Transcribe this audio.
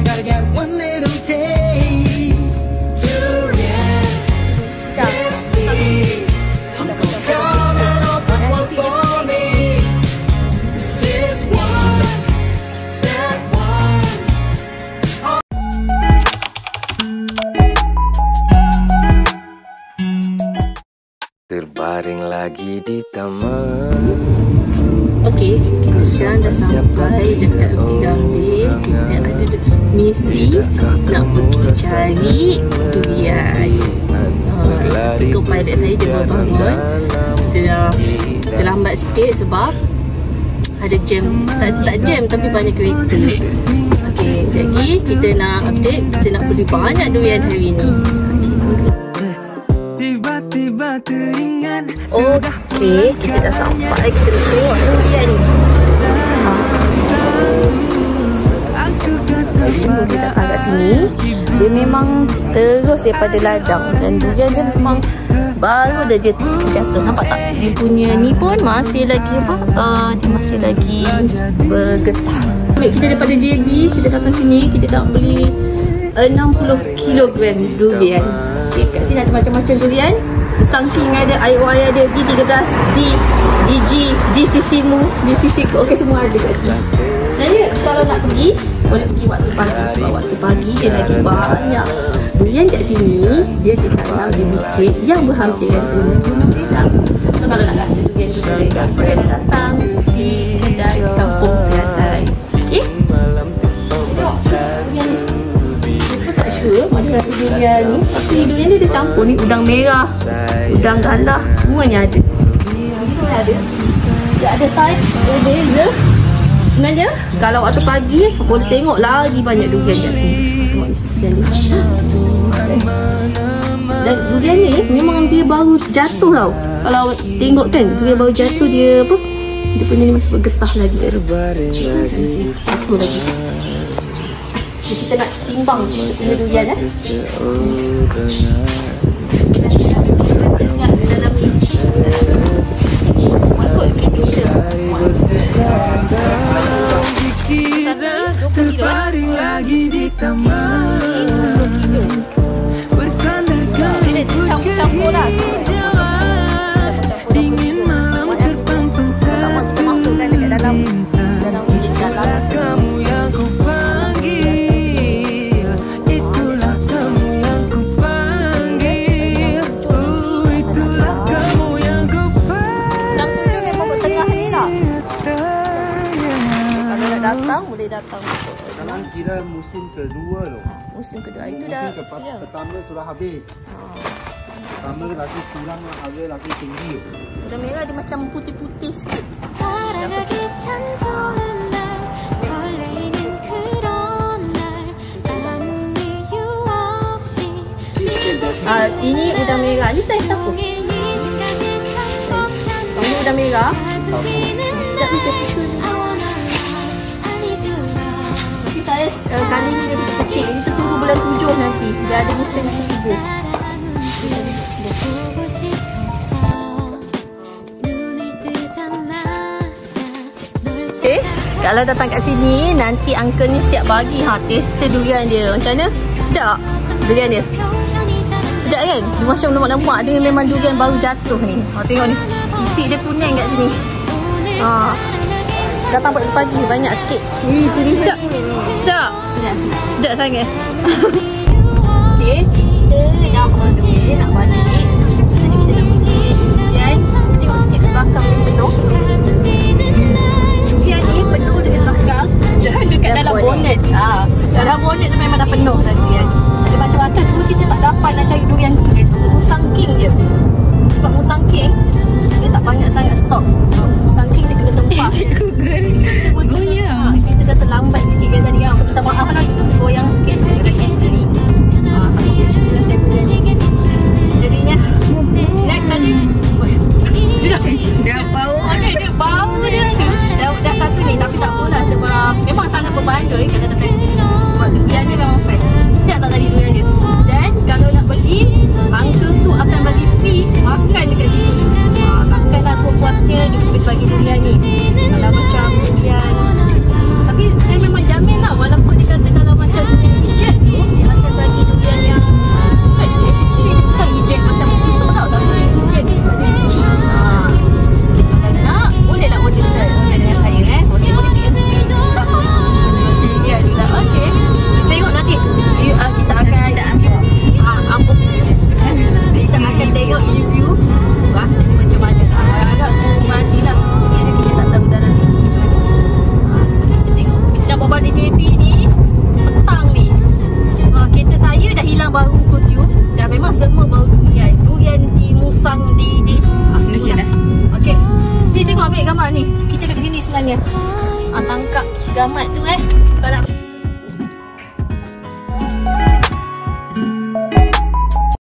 I gotta get one little taste. Durian, yes please. Uncle, come and open one for me. This one, that one. Terbaring lagi di taman Okey, kita sekarang dah sampai dekat bidang dia. Kita ada misi nak pergi cari durian. Uh, itu pilot saya dia baru bangun. Kita dah terlambat sikit sebab ada jam. Tak, tak jam tapi banyak kereta. Okey, jadi kita nak update. Kita nak beli banyak durian hari ni. Tiba-tiba teringat Okey, kita dah sampai. Kita nak tengok durian ni. Dia datang kat sini. Dia memang terus daripada ladang. Dan durian dia memang Baru dah dia jatuh. Nampak tak? Dia punya ni pun masih lagi apa? Uh, dia masih lagi bergetah Ambil kita daripada JB Kita datang sini Kita nak beli 60 kilogram durian. Okay, Kat sini ada macam-macam durian Saking ada IOI ada G13 D DG DCCMU DCC Okey semua ada kat sini. Sebenarnya kalau nak pergi boleh pergi waktu pagi sebab waktu pagi dia lagi banyak. Durian kat sini dia ditanam di bukit yang berhampiran dengan Redang so kalau nak ni durian ni dia campur ni udang merah udang galah semuanya ada semua ada dia ada saiz berbeza Sebenarnya kalau waktu pagi boleh tengok lagi banyak durian kat sini. Dia. Dan durian ni memang dia baru jatuh tau. Kalau tengok kan durian baru jatuh dia apa? Dia punya ni masih bergetah lagi kat Masih jatuh lagi. Kita nak timbang punya durian eh. datang, boleh datang. Sekarang kira musim kedua loh. Musim kedua. Itu Musim dah ke sekian. pertama sudah habis. Pertama lagi kurang, harga lagi tinggi. Udah merah dia macam putih-putih sikit. 사랑하기 참 좋은 날 설레이는 그런 날 아무 이유 없이 Ah, ini udang merah. Ni saya siapa? 종일 네 생각은 참 Ini udang merah. 속이는 Sekejap ni guys uh, Kali ni lebih kecil Ini tunggu bulan tujuh nanti Dia ada musim ni tiga Okay. Eh, kalau datang kat sini Nanti uncle ni siap bagi ha, Taster durian dia Macam mana? Sedap? Durian dia Sedap kan? Dia macam lemak-lemak Dia memang durian baru jatuh ni ha, Tengok ni isi dia kuning kat sini ha. Datang pagi-pagi banyak sikit. Ini sedap. Sedap. Sedap sangat. Okey, kita dah on the way nak balik. Tadi kita dah pergi durian. Kita tengok sikit belakang ni penuh. Durian ni penuh dekat belakang. Dan dekat dalam bonet. Ha. Dalam bonet tu memang dah penuh dah durian. Ada macam-macam. Cuma kita tak dapat nak cari durian tu. Musang king je. Sebab musang king, dia tak banyak sangat 然后让个 keluar JP JB ni tentang ni. Uh, Kereta saya dah hilang bau kutu Dan memang semua bau durian. Durian di musang di di ah, Sini dah. Okay Ni tengok ambil gambar ni. Kita kat sini sebenarnya. Ah, Tangkap segamat tu eh. Kalau